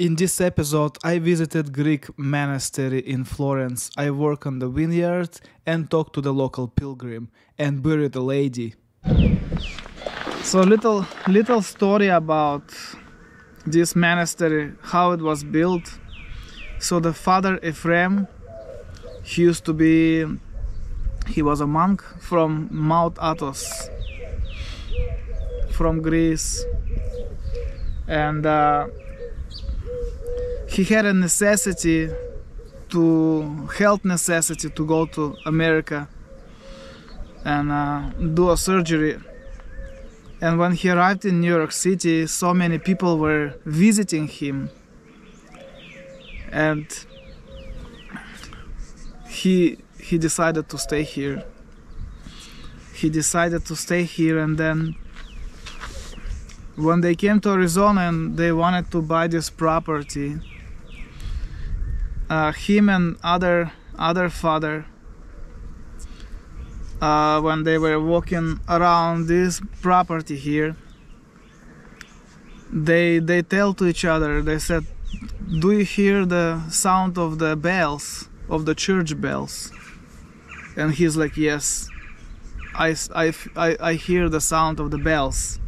In this episode, I visited Greek monastery in Florence. I work on the vineyard and talk to the local pilgrim and buried a lady. So little little story about this monastery, how it was built. So the father Ephraim, he used to be, he was a monk from Mount Athos, from Greece, and. Uh, he had a necessity to health necessity to go to America and uh, do a surgery. And when he arrived in New York City, so many people were visiting him, and he he decided to stay here. He decided to stay here, and then when they came to Arizona and they wanted to buy this property, uh, him and other other father uh, when they were walking around this property here they they tell to each other they said do you hear the sound of the bells of the church bells? And he's like yes. I, I, I, I hear the sound of the bells.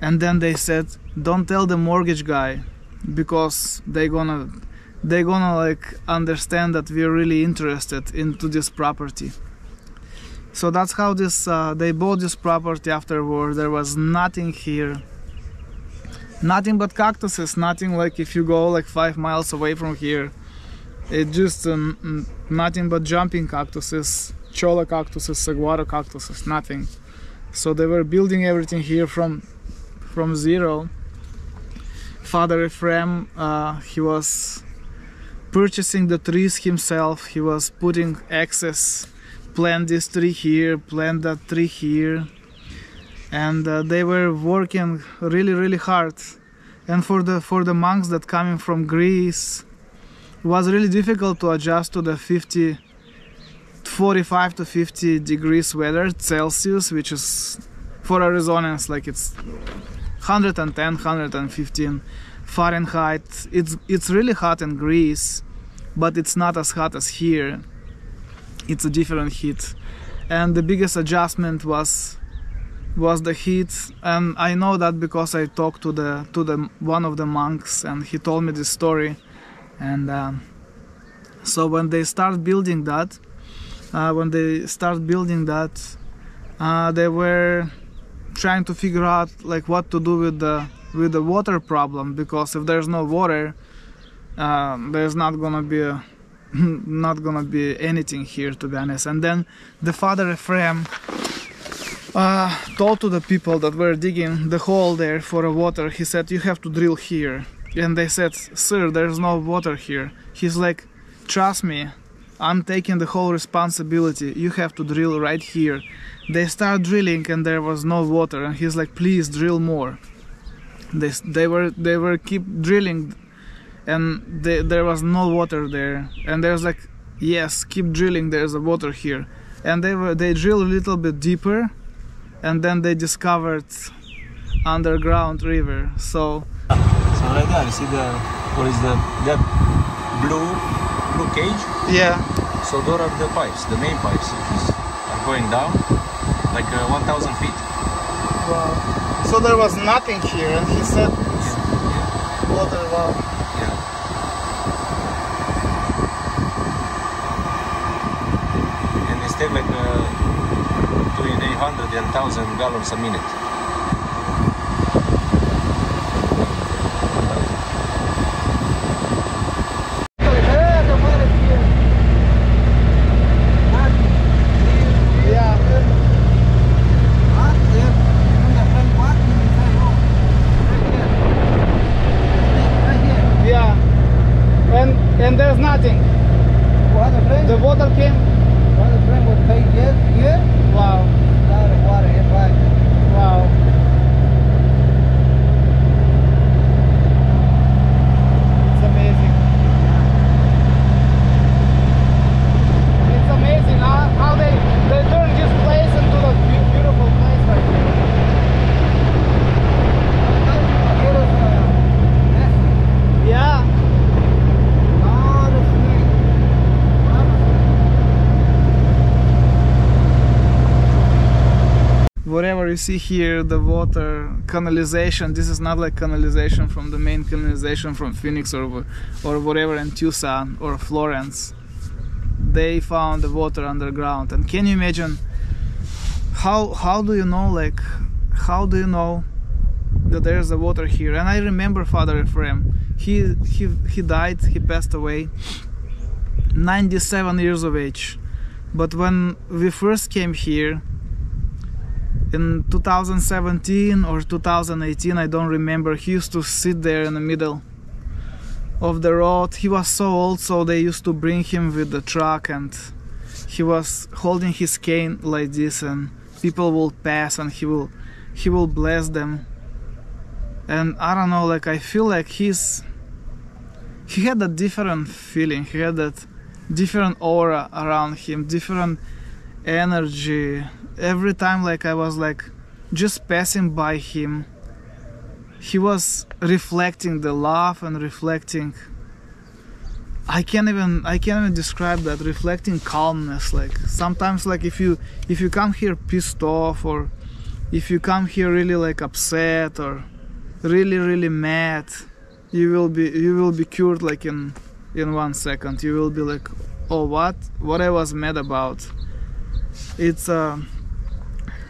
And then they said don't tell the mortgage guy because they gonna they're gonna like understand that we're really interested into this property. So that's how this uh, they bought this property afterward. There was nothing here. Nothing but cactuses. Nothing like if you go like five miles away from here it just um, nothing but jumping cactuses cholla cactuses saguaro cactuses nothing. So they were building everything here from from zero. Father ephraim uh, he was purchasing the trees himself he was putting excess plant this tree here plant that tree here. And uh, they were working really really hard. And for the for the monks that coming from greece it was really difficult to adjust to the 50 45 to 50 degrees weather celsius which is for arizonans like it's 110 115 Fahrenheit. It's it's really hot in Greece, but it's not as hot as here. It's a different heat, and the biggest adjustment was was the heat. And I know that because I talked to the to the one of the monks, and he told me this story. And um, so when they start building that, uh, when they start building that, uh, they were trying to figure out like what to do with the with the water problem because if there's no water uh, there's not gonna be not gonna be anything here to be honest. And then the father Ephraim uh, told to the people that were digging the hole there for the water he said you have to drill here. And they said sir there's no water here. He's like trust me I'm taking the whole responsibility. You have to drill right here. They start drilling and there was no water. And he's like please drill more. They, they were they were keep drilling and they, there was no water there. And there's like yes keep drilling there's a water here. And they were they drilled a little bit deeper and then they discovered underground river. So so right there you see the what is the that blue blue cage yeah. So those are the pipes the main pipes which are going down like uh, 1000 feet. Wow. So there was nothing here, and he said yeah. water wow. Yeah. And it's take like uh, between 800 and 1000 gallons a minute. See here the water canalization. This is not like canalization from the main canalization from Phoenix or or whatever in Tucson or Florence. They found the water underground. And can you imagine how how do you know like how do you know that there's the water here? And I remember Father Ephraim. He he he died. He passed away. 97 years of age. But when we first came here in 2017 or 2018 i don't remember he used to sit there in the middle of the road. He was so old so they used to bring him with the truck and he was holding his cane like this and people will pass and he will he will bless them. And i don't know like i feel like he's he had a different feeling. He had that different aura around him different energy every time like i was like just passing by him he was reflecting the love and reflecting i can't even i can't even describe that reflecting calmness like sometimes like if you if you come here pissed off or if you come here really like upset or really really mad you will be you will be cured like in in one second. You will be like oh what? What i was mad about? It's a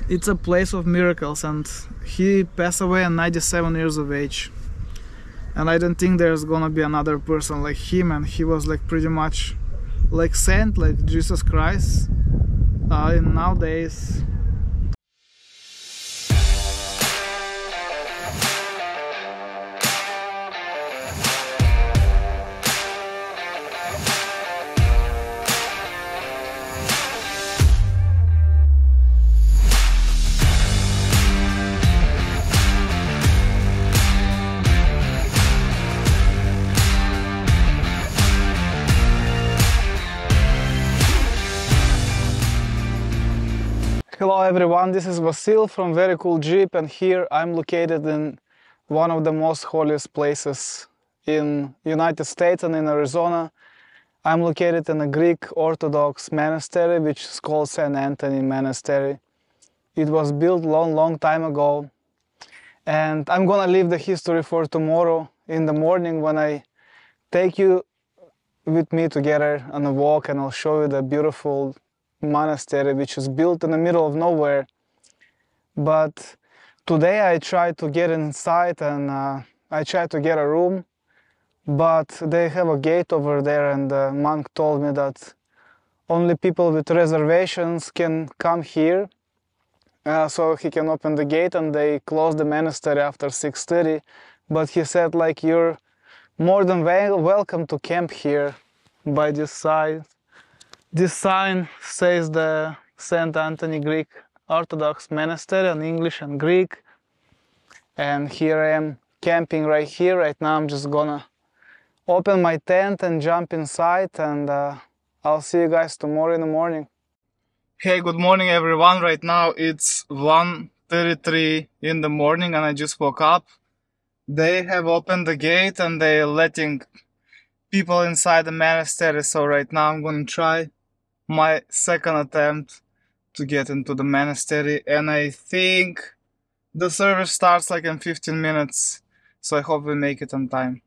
it's a place of miracles and he passed away at 97 years of age. And i don't think there's gonna be another person like him and he was like pretty much like saint like jesus christ uh, in nowadays Hello everyone, this is Vasil from Very Cool Jeep and here I'm located in one of the most holiest places in United States and in Arizona. I'm located in a Greek Orthodox monastery which is called St. Anthony Monastery. It was built long long time ago and I'm gonna leave the history for tomorrow in the morning when I take you with me together on a walk and I'll show you the beautiful monastery which is built in the middle of nowhere. But today I tried to get inside and uh, I tried to get a room but they have a gate over there and the monk told me that only people with reservations can come here. Uh, so he can open the gate and they close the monastery after 6.30 but he said like you're more than welcome to camp here by this side this sign says the St. Anthony Greek Orthodox Monastery in English and Greek. And here I am camping right here. Right now I'm just gonna open my tent and jump inside and uh, I'll see you guys tomorrow in the morning. Hey, good morning everyone. Right now it's 1.33 in the morning and I just woke up. They have opened the gate and they're letting people inside the monastery. So right now I'm gonna try my second attempt to get into the monastery and I think the service starts like in 15 minutes so I hope we make it on time.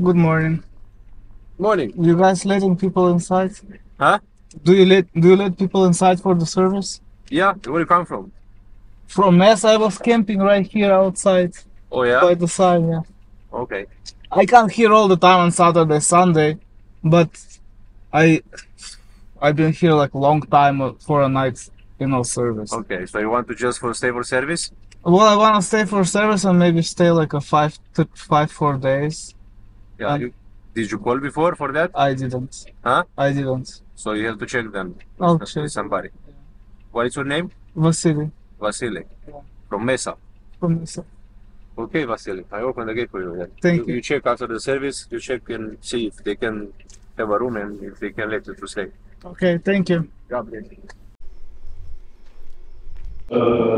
Good morning. Morning. You guys letting people inside? Huh? Do you let do you let people inside for the service? Yeah. Where you come from? From Mass, I was camping right here outside Oh yeah. by the sign. Yeah, Okay. I come here all the time on Saturday, Sunday, but I I've been here like a long time for a night, you know, service. Okay. So you want to just for stay for service? Well, I wanna stay for service and maybe stay like a five to five four days. Yeah. You, did you call before for that? I didn't. Huh? I didn't. So you have to check them. I'll with somebody. What is your name? Vasily Vasily. Yeah. From Mesa. from Mesa. Okay, Vasily. I open the gate for you. Yeah. Thank you. You check after the service. You check and see if they can have a room and if they can let you to stay. Okay, thank you. God bless you. Uh,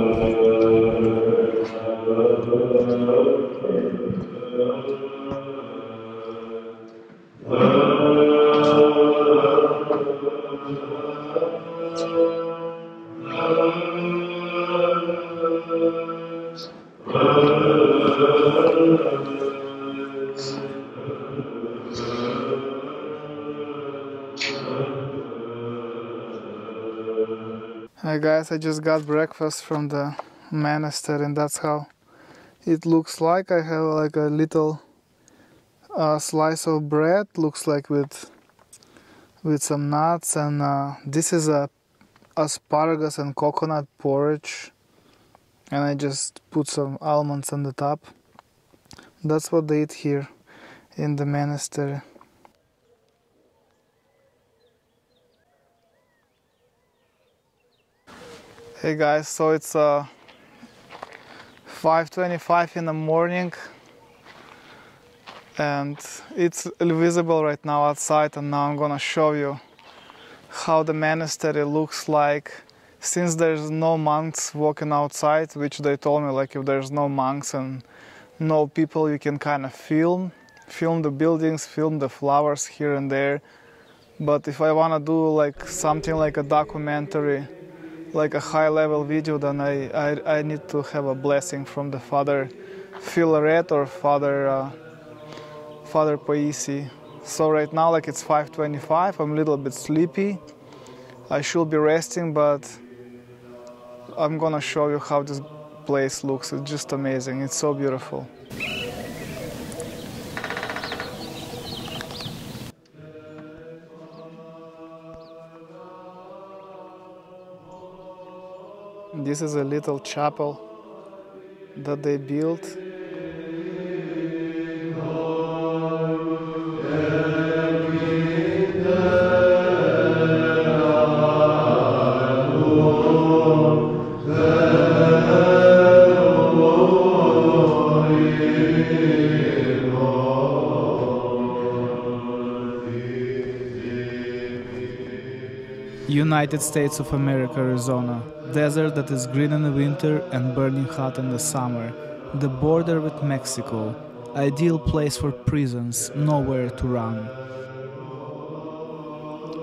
Guys, I just got breakfast from the monastery and that's how it looks like. I have like a little uh, slice of bread, looks like with with some nuts and uh, this is a asparagus and coconut porridge and I just put some almonds on the top. That's what they eat here in the monastery. Hey guys, so it's uh, 5:25 in the morning, and it's visible right now outside. And now I'm gonna show you how the monastery looks like. Since there's no monks walking outside, which they told me like if there's no monks and no people, you can kind of film, film the buildings, film the flowers here and there. But if I wanna do like something like a documentary like a high level video, then I, I, I need to have a blessing from the Father Filaret or Father uh, Father Paisi. So right now, like it's 5:25, I'm a little bit sleepy. I should be resting, but I'm gonna show you how this place looks. It's just amazing. It's so beautiful. This is a little chapel that they built. United States of America, Arizona. Desert that is green in the winter and burning hot in the summer. The border with Mexico. Ideal place for prisons, nowhere to run.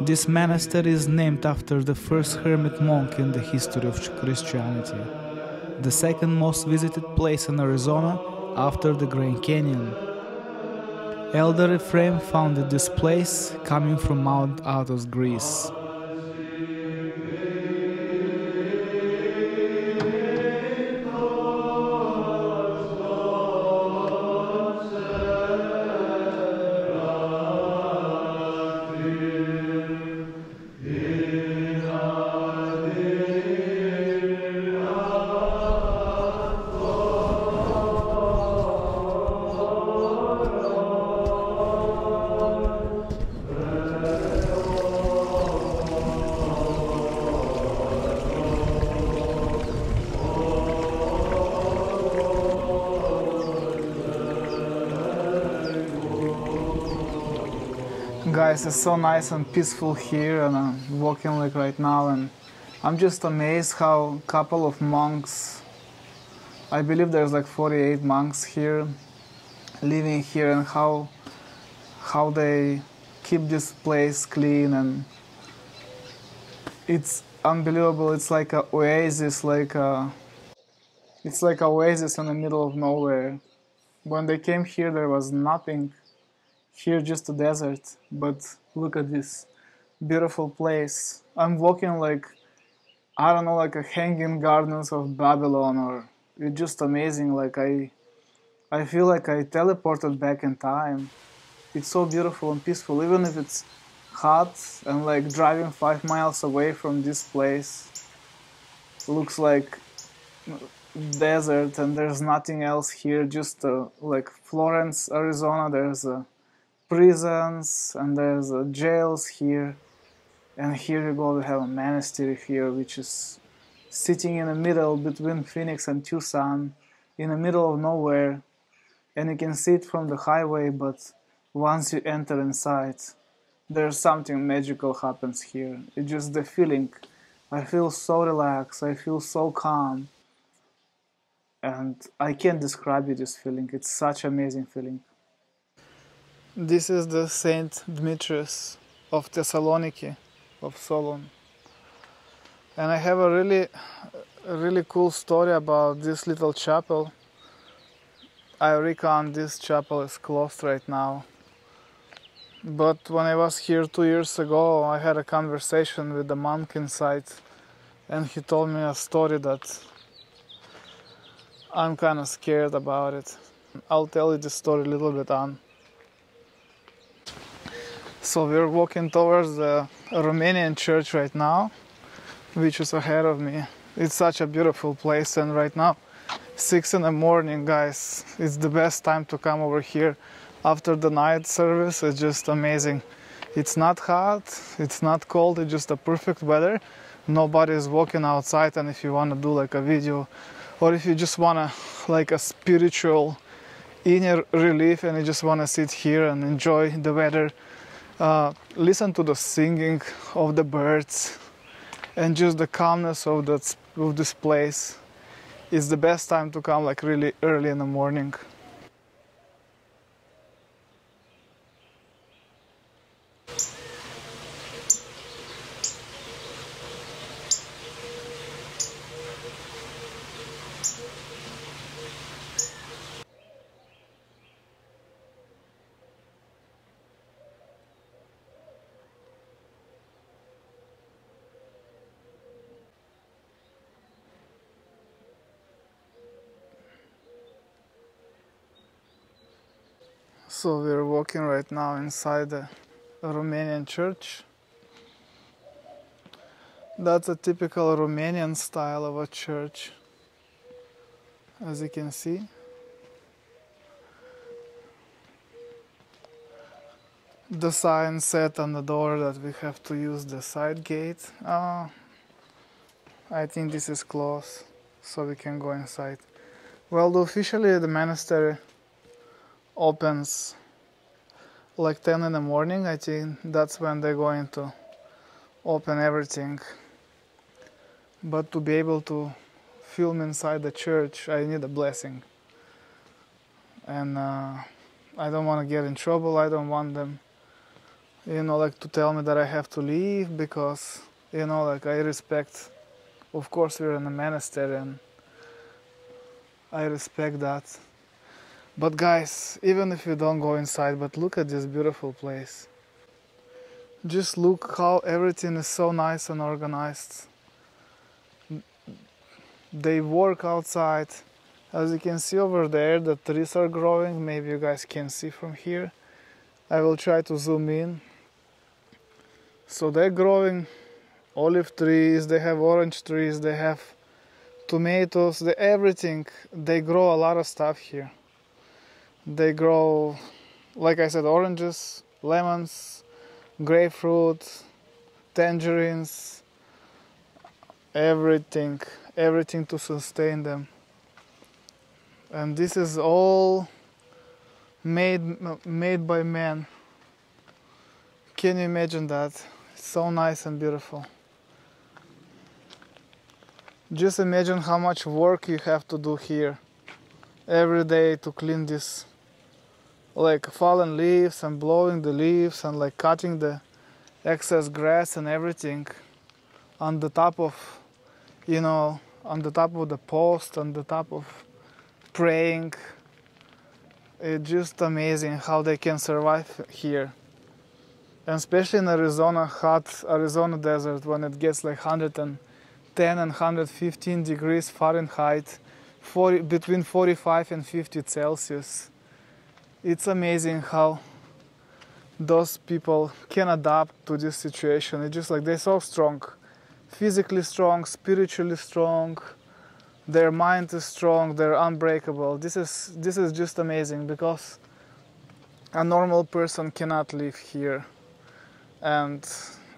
This monastery is named after the first hermit monk in the history of Christianity. The second most visited place in Arizona after the Grand Canyon. Elder Ephraim founded this place coming from Mount Athos, Greece. Guys it's so nice and peaceful here and i'm walking like right now and i'm just amazed how a couple of monks i believe there's like 48 monks here living here and how how they keep this place clean and it's unbelievable. It's like a oasis like a it's like a oasis in the middle of nowhere. When they came here there was nothing here just a desert but look at this beautiful place. I'm walking like i don't know like a hanging gardens of babylon or it's just amazing like i i feel like i teleported back in time. It's so beautiful and peaceful even if it's hot and like driving five miles away from this place. Looks like desert and there's nothing else here just uh, like florence arizona there's a prisons and there's uh, jails here and here you go we have a monastery here which is sitting in the middle between phoenix and tucson in the middle of nowhere and you can see it from the highway but once you enter inside there's something magical happens here it's just the feeling I feel so relaxed. I feel so calm. And I can't describe you this feeling. It's such amazing feeling. This is the Saint Dimitrius of Thessaloniki, of Solon. And I have a really, really cool story about this little chapel. I reckon this chapel is closed right now. But when I was here two years ago, I had a conversation with the monk inside, and he told me a story that I'm kind of scared about it. I'll tell you the story a little bit on. So we're walking towards the Romanian church right now, which is ahead of me. It's such a beautiful place, and right now, six in the morning, guys, it's the best time to come over here. After the night service it's just amazing. It's not hot it's not cold it's just a perfect weather. Nobody is walking outside and if you want to do like a video or if you just want to like a spiritual inner relief and you just want to sit here and enjoy the weather uh, listen to the singing of the birds and just the calmness of that of this place. Is the best time to come like really early in the morning So we're walking right now inside the Romanian church. That's a typical Romanian style of a church, as you can see. The sign said on the door that we have to use the side gate. Uh, I think this is closed, so we can go inside. Well, officially the monastery opens like 10 in the morning i think that's when they're going to open everything. But to be able to film inside the church i need a blessing. And uh, i don't want to get in trouble i don't want them you know like to tell me that i have to leave because you know like i respect of course we're in a monastery and i respect that but guys, even if you don't go inside, but look at this beautiful place. Just look how everything is so nice and organized. They work outside. As you can see over there, the trees are growing. Maybe you guys can see from here. I will try to zoom in. So they're growing olive trees, they have orange trees, they have tomatoes, they, everything. They grow a lot of stuff here. They grow, like I said, oranges, lemons, grapefruit, tangerines, everything, everything to sustain them. And this is all made made by man. Can you imagine that? It's so nice and beautiful. Just imagine how much work you have to do here every day to clean this like fallen leaves and blowing the leaves and like cutting the excess grass and everything on the top of you know on the top of the post on the top of praying. It's just amazing how they can survive here. And especially in arizona hot arizona desert when it gets like 110 and 115 degrees fahrenheit 40, between 45 and 50 celsius it's amazing how those people can adapt to this situation. It's just like they're so strong, physically strong, spiritually strong. Their mind is strong. They're unbreakable. This is this is just amazing because a normal person cannot live here, and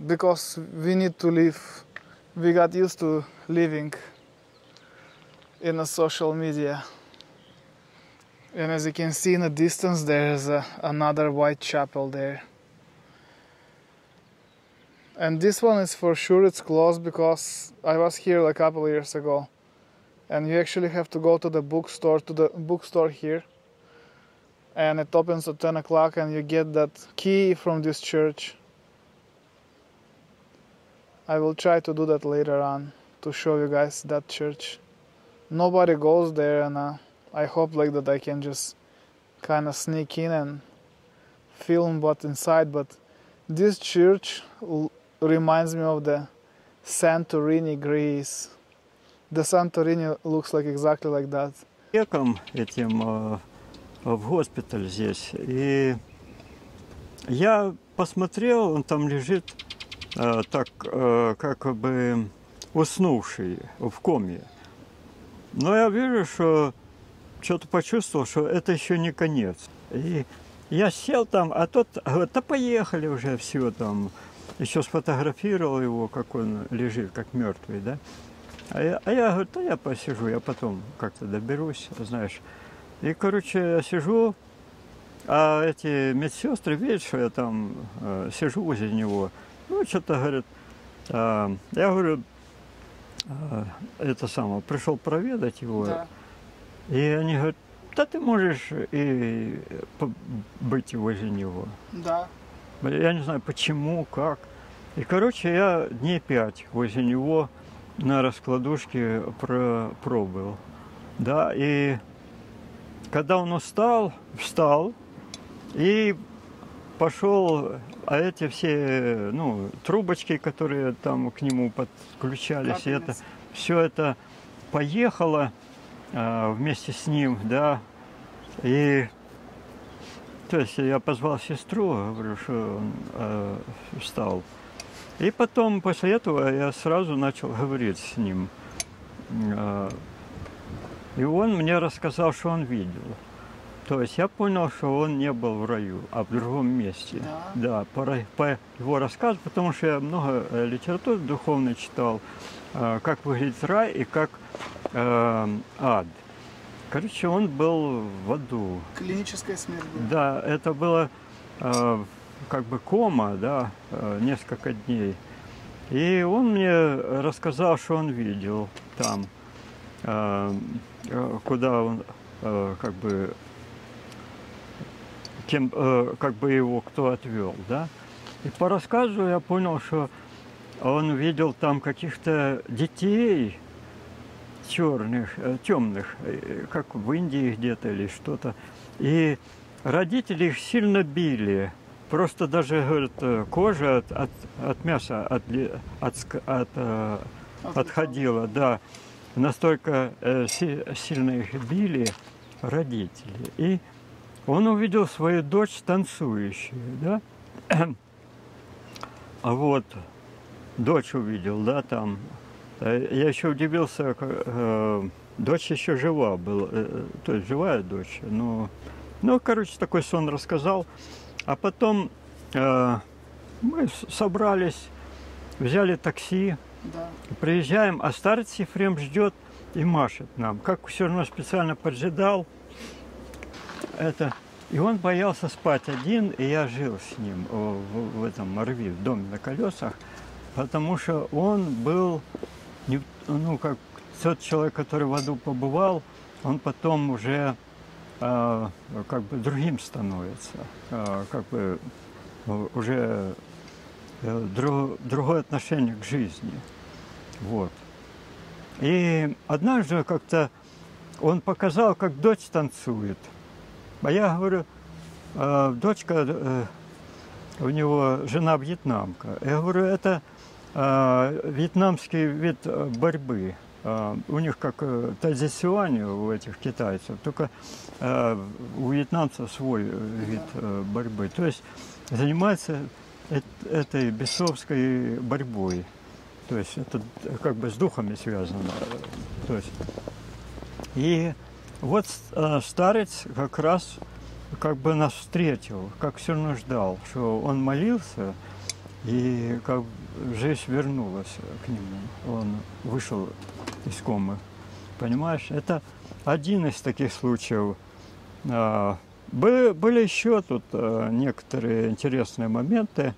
because we need to live, we got used to living in a social media. And as you can see in the distance, there's a, another white chapel there. And this one is for sure it's closed because I was here like a couple years ago. And you actually have to go to the bookstore to the bookstore here. And it opens at 10 o'clock and you get that key from this church. I will try to do that later on to show you guys that church. Nobody goes there and uh, I hope like that I can just kind of sneak in and film what's inside but this church reminds me of the Santorini, Greece. The Santorini looks like exactly like that. человеком этим э, в госпиталь здесь. И я посмотрел, он там лежит э, так, э, как бы уснувший в коме. Но я вижу, что что-то почувствовал, что это еще не конец. И я сел там, а тот говорит, да поехали уже, все там. Еще сфотографировал его, как он лежит, как мертвый, да. А я, а я говорю, да я посижу, я потом как-то доберусь, знаешь. И, короче, я сижу, а эти медсестры видят, что я там э, сижу возле него. Ну, что-то говорят. а, я говорю, а, это самое, пришел проведать его. И они говорят, да ты можешь и быть возле него. Да. Я не знаю почему, как. И, короче, я дней пять возле него на раскладушке про- пробыл. Да, и когда он устал, встал и пошел, а эти все, ну, трубочки, которые там к нему подключались, и это, все это поехало вместе с ним, да, и то есть я позвал сестру, говорю, что он э, встал. И потом после этого я сразу начал говорить с ним. Э, и он мне рассказал, что он видел. То есть я понял, что он не был в раю, а в другом месте. Да? Да, по, по его рассказу, потому что я много э, литературы духовной читал, э, как выглядит рай и как э, ад. Короче, он был в аду. Клиническая смерть. была. Да, это было э, как бы кома, да, э, несколько дней. И он мне рассказал, что он видел там, э, э, куда он э, как бы кем, э, как бы его кто отвел, да. И по рассказу я понял, что он видел там каких-то детей черных, э, темных, э, как в Индии где-то или что-то. И родители их сильно били. Просто даже, говорят, э, кожа от, от, от мяса от, от, э, отходила, да. Настолько э, си- сильно их били родители. И он увидел свою дочь танцующую, да. А вот дочь увидел, да, там. Э, Я еще удивился, э, дочь еще жива была, э, то есть живая дочь. Но, ну, короче, такой сон рассказал. А потом мы собрались, взяли такси, Да. приезжаем, а старец Ефрем ждет и машет нам. Как все равно специально поджидал это. И он боялся спать один, и я жил с ним в, в этом рве, в доме на колесах, потому что он был, ну, как тот человек, который в аду побывал, он потом уже э, как бы другим становится, э, как бы э, уже э, дру- другое отношение к жизни. Вот. И однажды как-то он показал, как дочь танцует. А я говорю, «А, дочка, э, у него жена вьетнамка. Я говорю, это вьетнамский вид э, борьбы. А, у них как э, тайцзисюань у этих китайцев, только э, у вьетнамцев свой вид борьбы. То есть занимается эт- этой бесовской борьбой. То есть это как бы с духами связано. То есть и вот старец как раз как бы нас встретил, как все равно ждал, что он молился, и как жизнь вернулась к нему. Он вышел из комы. Понимаешь, это один из таких случаев. А, Были, были еще тут э, некоторые интересные моменты.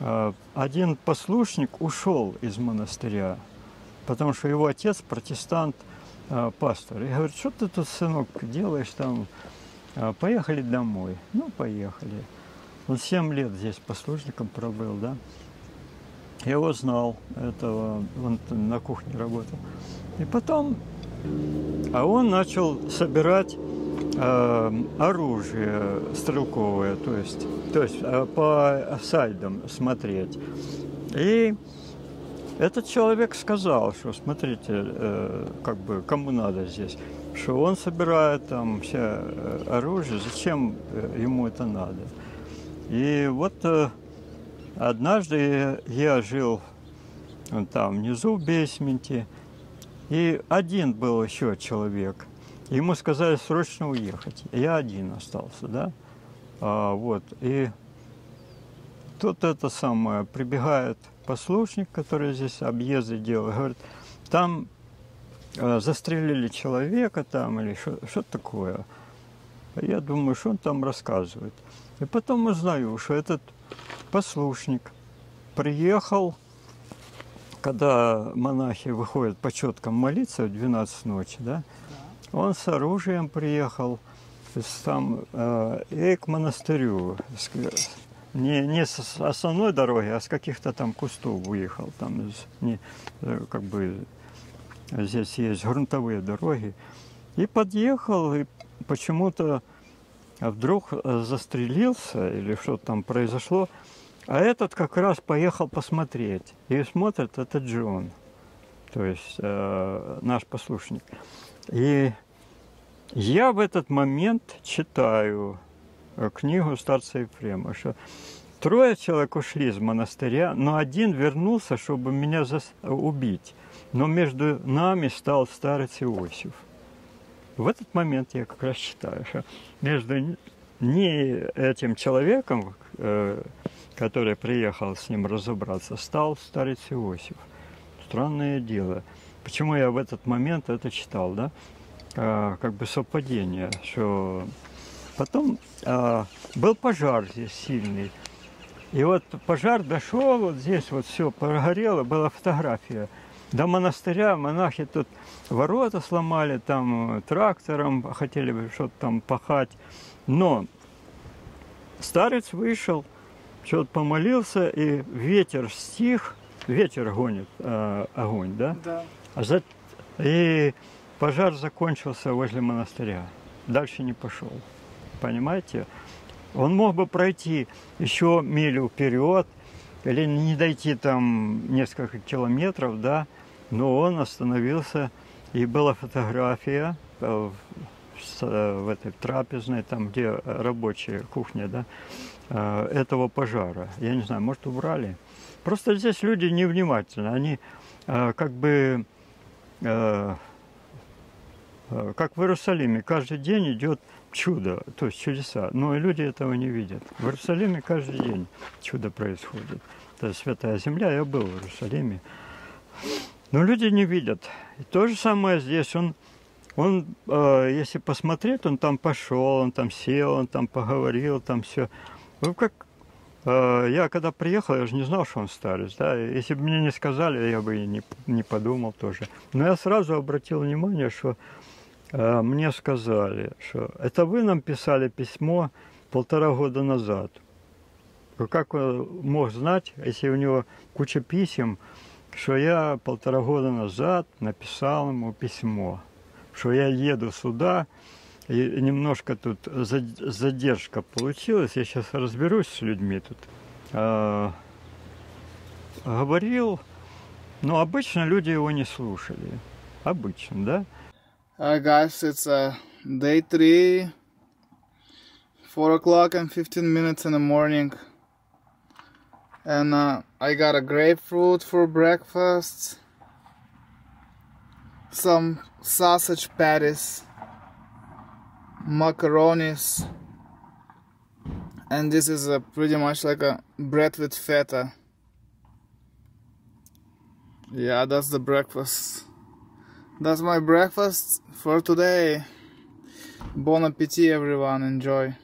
э, один послушник ушел из монастыря, потому что его отец протестант, пастор. И говорит, что ты тут, сынок, делаешь там? Поехали домой. Ну, поехали. Он 7 лет здесь послушником пробыл, да. Я его знал, этого, он на кухне работал. И потом, а он начал собирать э, оружие стрелковое, то есть, то есть э, по сайдам смотреть. И этот человек сказал, что смотрите, э, как бы кому надо здесь, что он собирает там все э, оружие, зачем э, ему это надо. И вот э, однажды я жил там внизу в бейсменте, и один был еще человек. Ему сказали срочно уехать. Я один остался, да? А, вот. И тут это самое, прибегает послушник, который здесь объезды делал, говорит, там э, застрелили человека там или что такое. Я думаю, что он там рассказывает. И потом узнаю, что этот послушник приехал, когда монахи выходят по четкам молиться в 12 ночи, да, он с оружием приехал, то есть там, э, и к монастырю, не, не с основной дороги, а с каких-то там кустов выехал, там, не, э, как бы, здесь есть грунтовые дороги, и подъехал, и почему-то вдруг э, застрелился или что-то там произошло, а этот как раз поехал посмотреть. И смотрит, это Джон, то есть э, наш послушник. И я в этот момент читаю э, книгу старца Ефрема, что трое человек ушли из монастыря, но один вернулся, чтобы меня убить. Но между нами стал старец Иосиф. В этот момент я как раз считаю, что между не этим человеком, э, который приехал с ним разобраться, стал старец Иосиф. Странное дело. Почему я в этот момент это читал, да? А, как бы совпадение, что потом а, был пожар здесь сильный. И вот пожар дошел, вот здесь вот все прогорело, была фотография. До монастыря монахи тут ворота сломали, там э, трактором хотели бы что-то там пахать. Но старец вышел, что-то помолился, и ветер стих, ветер гонит э, огонь, да? Да. А за- И пожар закончился возле монастыря. Дальше не пошел. Понимаете? Он мог бы пройти еще милю вперед, или не дойти там несколько километров, да, но он остановился, и была фотография э, в, э, в этой трапезной, там, где рабочая кухня, да, э, этого пожара. Я не знаю, может, убрали. Просто здесь люди невнимательны, они как бы как в Иерусалиме, каждый день идет чудо, то есть чудеса, но люди этого не видят. В Иерусалиме каждый день чудо происходит. Это святая земля, я был в Иерусалиме. Но люди не видят. И то же самое здесь. Он, он э, если посмотреть, он там пошел, он там сел, он там поговорил, там все. Ну, как э, я когда приехал, я же не знал, что он старец. Да? Если бы мне не сказали, я бы и не, не подумал тоже. Но я сразу обратил внимание, что э, мне сказали, что это вы нам писали письмо полтора года назад. Как он мог знать, если у него куча писем, что я полтора года назад написал ему письмо, что я еду сюда, и немножко тут зад- задержка получилась, я сейчас разберусь с людьми тут. А, говорил, но обычно люди его не слушали. Обычно, да? Guys, it's uh, day three, four o'clock and fifteen minutes in the morning, and uh, I got a grapefruit for breakfast, some sausage patties, macaronis, and this is uh, pretty much like a bread with feta. Yeah, that's the breakfast. That's my breakfast for today. Bon appetit, everyone. Enjoy.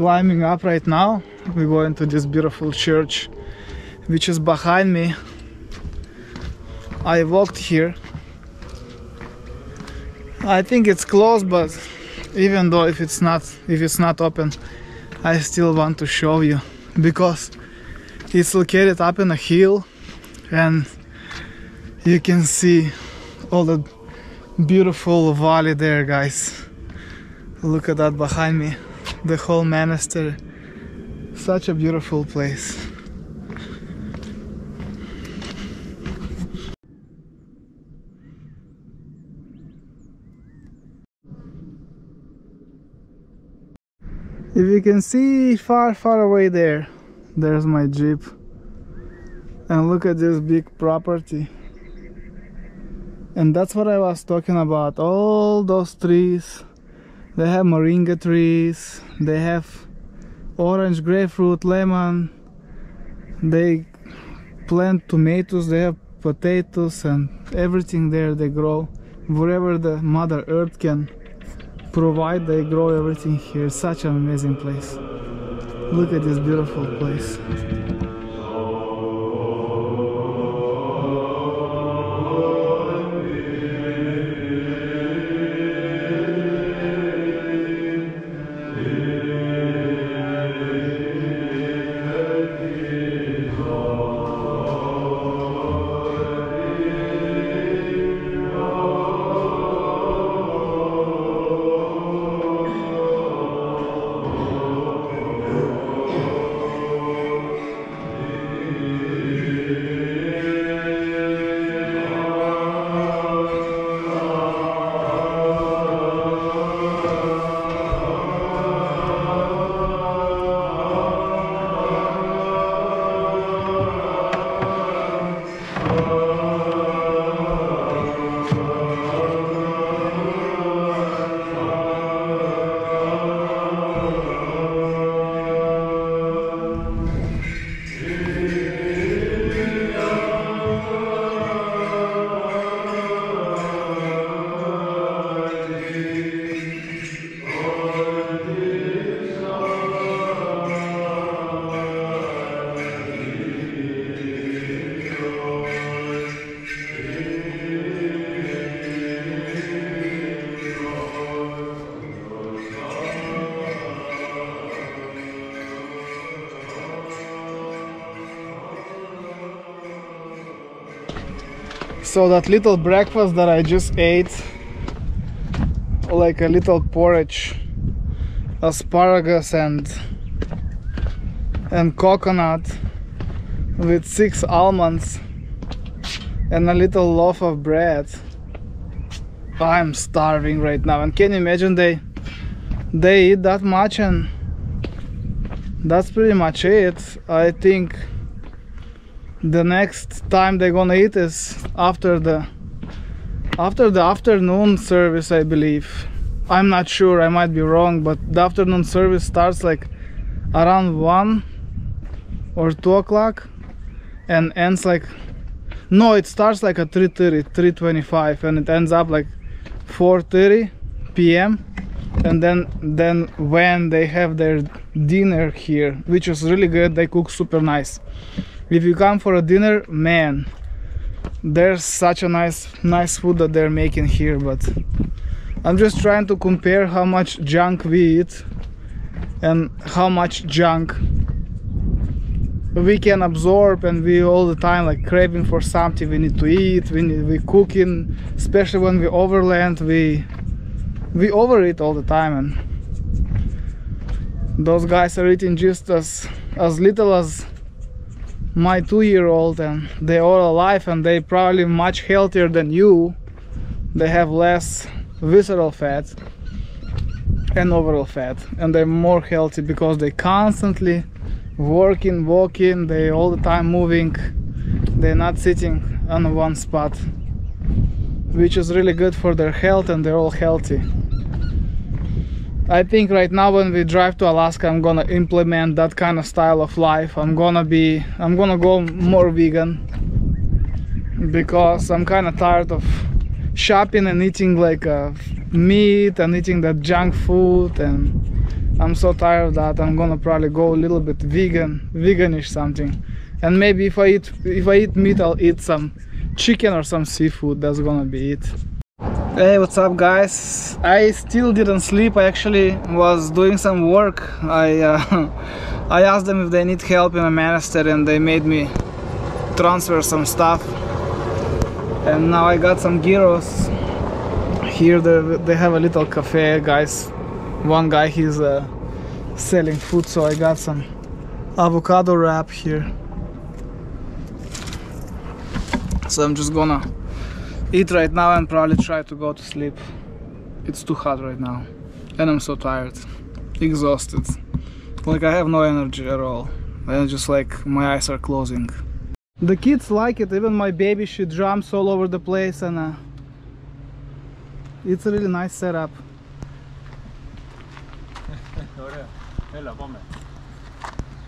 Climbing up right now. We're going to this beautiful church, which is behind me. I walked here. I think it's closed, but even though if it's not if it's not open, I still want to show you because it's located up in a hill and you can see all the beautiful valley there guys look at that behind me the whole monastery such a beautiful place. If you can see far far away there there's my jeep. And look at this big property. And that's what I was talking about all those trees they have moringa trees. They have orange grapefruit lemon. They plant tomatoes. They have potatoes and everything there they grow. Wherever the mother earth can provide they grow everything here. Such an amazing place. Look at this beautiful place So that little breakfast that I just ate, like a little porridge, asparagus and and coconut with six almonds and a little loaf of bread. I'm starving right now and can you imagine they they eat that much and that's pretty much it. I think the next time they're gonna eat is after the after the afternoon service I believe. I'm not sure I might be wrong but the afternoon service starts like around 1 or 2 o'clock and ends like no it starts like at 3.30 3.25 and it ends up like 4.30 p.m and then then when they have their dinner here which is really good they cook super nice if you come for a dinner man there's such a nice nice food that they're making here but I'm just trying to compare how much junk we eat and how much junk we can absorb and we all the time like craving for something we need to eat we need, we cooking especially when we overland we we overeat all the time and those guys are eating just as as little as my two-year-old and they're all alive and they probably much healthier than you. They have less visceral fat and overall fat and they're more healthy because they constantly working walking they all the time moving. They're not sitting on one spot which is really good for their health and they're all healthy I think right now when we drive to Alaska I'm gonna implement that kind of style of life I'm gonna be I'm gonna go more vegan because I'm kind of tired of shopping and eating like uh, meat and eating that junk food and I'm so tired of that. I'm gonna probably go a little bit vegan, veganish something, and maybe if I eat if I eat meat, I'll eat some chicken or some seafood. That's gonna be it. Hey, what's up, guys? I still didn't sleep. I actually was doing some work. I uh, I asked them if they need help in a monastery, and they made me transfer some stuff. And now I got some gyros. Here they, they have a little cafe, guys. One guy he's uh, selling food, so I got some avocado wrap here. So I'm just gonna eat right now and probably try to go to sleep. It's too hot right now, and I'm so tired, exhausted. Like I have no energy at all. And just like my eyes are closing. The kids like it, even my baby, she jumps all over the place and uh, it's a really nice setup.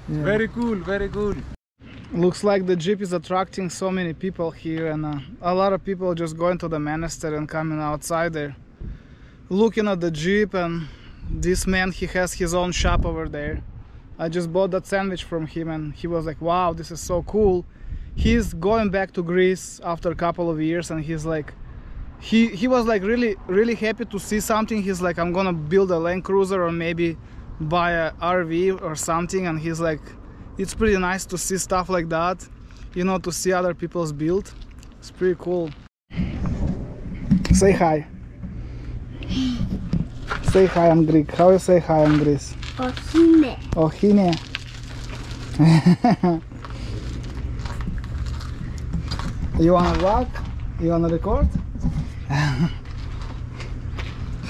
Very cool, very cool. Looks like the jeep is attracting so many people here and uh, a lot of people just going to the monastery and coming outside there. Looking at the jeep and this man he has his own shop over there. I just bought that sandwich from him and he was like wow this is so cool. He's going back to Greece after a couple of years and he's like he he was like really really happy to see something. He's like I'm gonna build a Land Cruiser or maybe buy a RV or something. And he's like it's pretty nice to see stuff like that you know to see other people's build. It's pretty cool. Say hi. Say hi in Greek. How you say hi in Greece? Ochime. Ohine. You wanna vlog you wanna record? How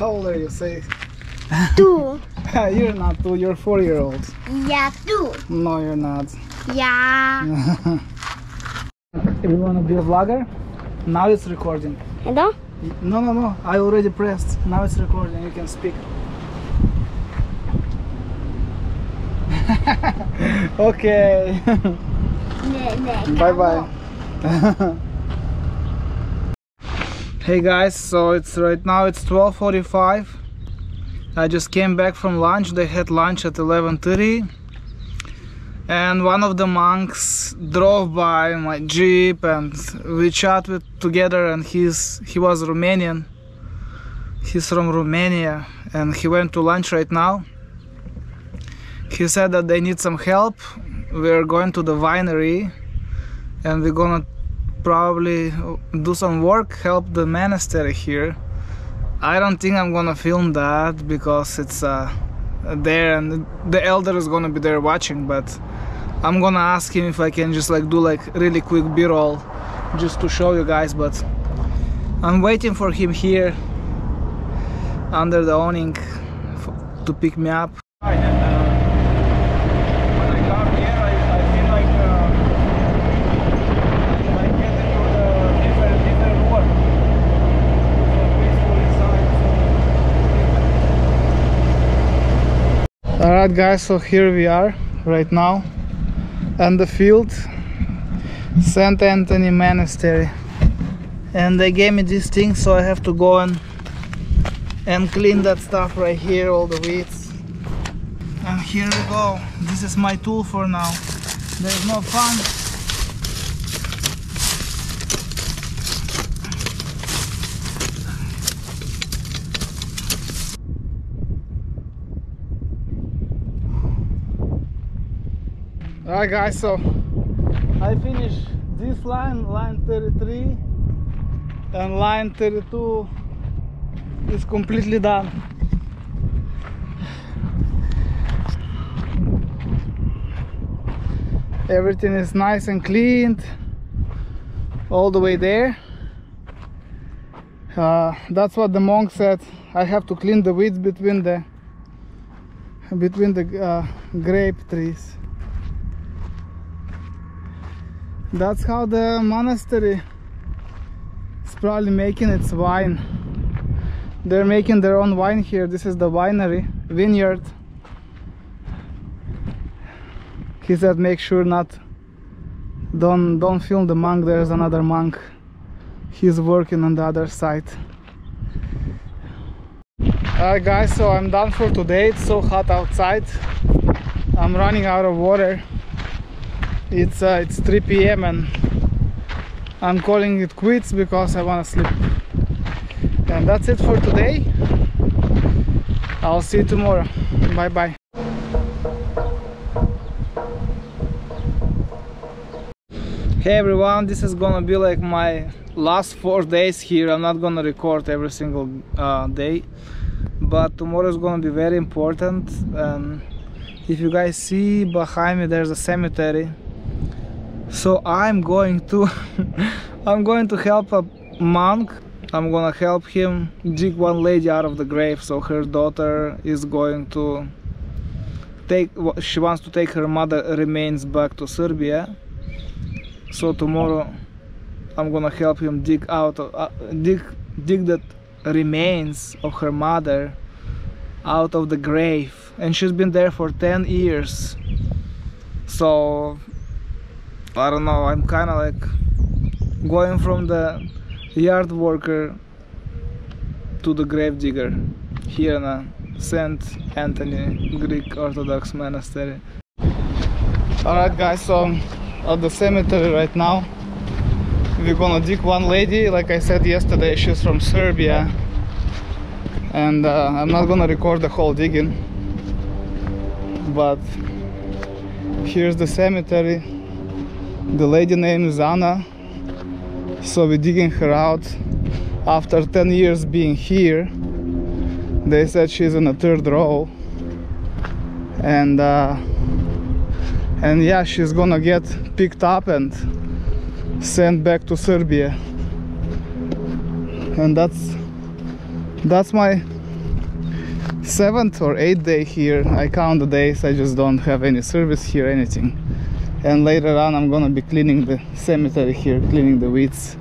old are you? Say. Tu. you're not two, you're four year old. Yeah, two. No, you're not. Yeah. you want to be a vlogger? Now it's recording. Hello? No, no, no. I already pressed. Now it's recording. You can speak. okay. bye bye. hey guys, so it's right now it's 12:45 I just came back from lunch. They had lunch at 11:30. And one of the monks drove by my jeep and we chatted together and he's he was Romanian. He's from Romania and he went to lunch right now. He said that they need some help. We're going to the winery and we're gonna probably do some work, help the monastery here. I don't think I'm gonna film that because it's uh, there and the elder is gonna be there watching, but I'm gonna ask him if I can just like do like really quick b-roll just to show you guys, but I'm waiting for him here under the awning to pick me up. When I come here, I, I feel like like getting to the different different world. So peaceful inside. All guys. So here we are right now, and the field, Saint Anthony Monastery, and they gave me this thing, so I have to go and and clean that stuff right here, all the weeds. And here we go. This is my tool for now. There's no fun. Alright guys, so I finished this line, line 33 and line 32 is completely done. Everything is nice and cleaned all the way there. Uh, that's what the monk said. I have to clean the weeds between the between the uh, grape trees. That's how the monastery is probably making its wine. They're making their own wine here. This is the winery, vineyard. He said make sure not don't don't film the monk, there's another monk. He's working on the other side. Alright guys, so I'm done for today. It's so hot outside. I'm running out of water. It's uh, it's 3 p.m. and I'm calling it quits because I want to sleep. And that's it for today. I'll see you tomorrow. Bye bye. Hey everyone, this is gonna be like my last four days here. I'm not gonna record every single uh, day, but tomorrow is gonna be very important. And if you guys see behind me, there's a cemetery. So I'm going to, I'm going to help a monk. I'm gonna help him dig one lady out of the grave. So her daughter is going to take, she wants to take her mother remains back to Serbia so tomorrow I'm gonna help him dig out uh, dig dig that remains of her mother out of the grave and she's been there for 10 years so I don't know I'm kind of like going from the yard worker to the grave digger here in a Saint Anthony Greek Orthodox monastery. Alright guys so at the cemetery right now we're gonna dig one lady. Like I said yesterday she's from Serbia. And uh, I'm not gonna record the whole digging but here's the cemetery the lady name is Anna so we're digging her out after 10 years being here they said she's in the third row and uh, and yeah she's gonna get picked up and sent back to Serbia. And that's that's my seventh or eighth day here. I count the days I just don't have any service here anything and later on I'm gonna be cleaning the cemetery here cleaning the weeds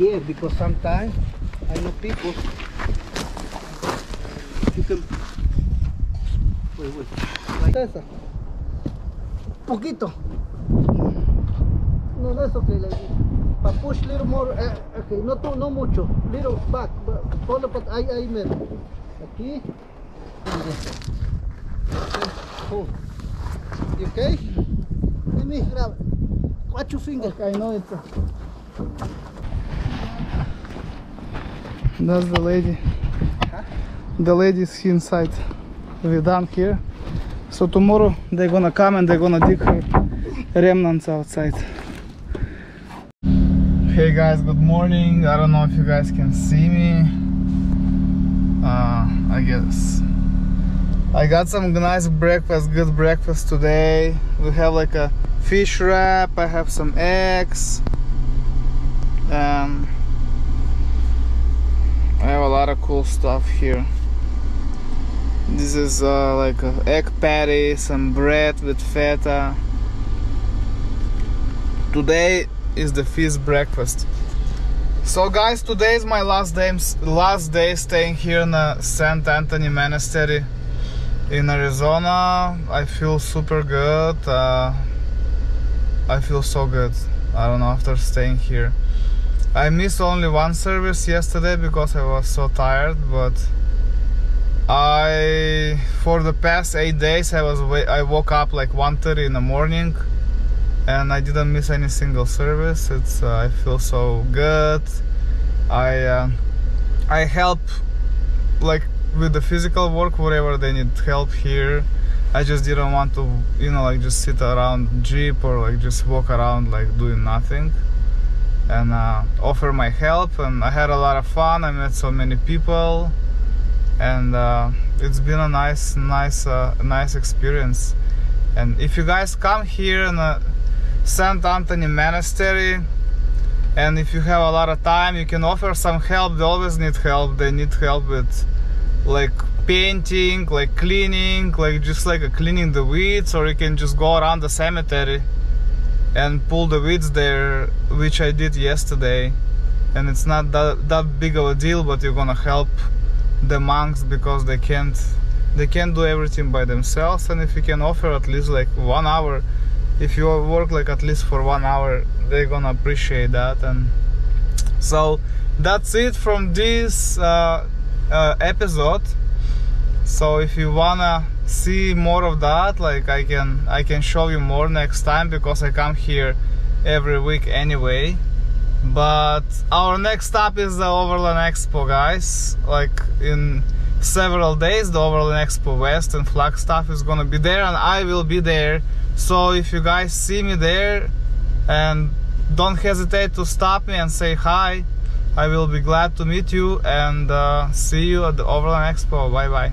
Care because sometimes I know people. You can. Wait, wait. Like this. Poquito. No, that's okay. Like. But push little more. Uh, okay, no, too, no mucho. Little back. But follow, but I, I meant. Aquí. Okay, hold. You okay? Let me grab. Watch your finger. Okay, I know it's. A... That's the lady. The lady is inside. We're done here. So tomorrow they're gonna come and they're gonna dig her remnants outside. Hey guys, good morning. I don't know if you guys can see me. Uh, I guess. I got some nice breakfast, good breakfast today. We have like a fish wrap, I have some eggs. Um, I have a lot of cool stuff here. This is uh, like a egg patty, some bread with feta. Today is the feast breakfast. So guys, today is my last day, last day staying here in the St. Anthony Monastery in Arizona. I feel super good. Uh, I feel so good. I don't know after staying here. I missed only one service yesterday because I was so tired, but I for the past eight days I was I woke up like 1:30 in the morning and I didn't miss any single service. It's uh, I feel so good. I uh, I help like with the physical work wherever they need help here. I just didn't want to, you know, like just sit around jeep or like just walk around like doing nothing and uh, offer my help. And I had a lot of fun. I met so many people, and uh, it's been a nice, nice, uh, nice experience. And if you guys come here in uh, Saint Anthony Monastery, and if you have a lot of time, you can offer some help. They always need help. They need help with like painting, like cleaning, like just like cleaning the weeds, or you can just go around the cemetery and pull the weeds there, which I did yesterday. And it's not that, that big of a deal, but you're gonna help the monks because they can't they can't do everything by themselves. And if you can offer at least like one hour, if you work like at least for one hour, they're gonna appreciate that. And so that's it from this uh, uh, episode. So if you wanna see more of that like I can I can show you more next time because I come here every week anyway. But our next stop is the Overland Expo guys. Like in several days the Overland Expo West and Flagstaff is gonna be there and I will be there. So if you guys see me there and don't hesitate to stop me and say hi I will be glad to meet you and uh, see you at the Overland Expo. Bye bye